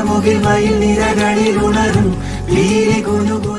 നീലമുകിൽ മയിൽ നിരകളിൽ ഉണരും വീരി കുനുകു